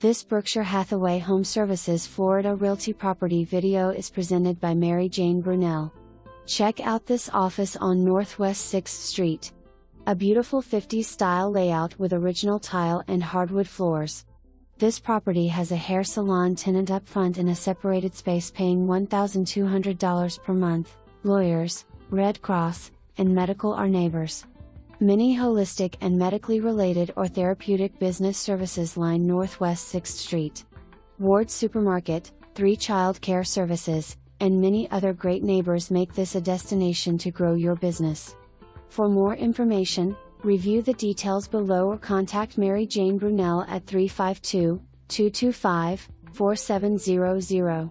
This Berkshire Hathaway Home Services Florida Realty property video is presented by Mary Jane Brunel. Check out this office on Northwest 6th Street. A beautiful 50s style layout with original tile and hardwood floors. This property has a hair salon tenant up front in a separated space paying $1,200 per month. Lawyers, Red Cross, and medical are neighbors. Many holistic and medically related or therapeutic business services line Northwest 6th Street. Ward Supermarket, 3 child care services, and many other great neighbors make this a destination to grow your business. For more information, review the details below or contact Mary Jane Brunel at 352 225 4700.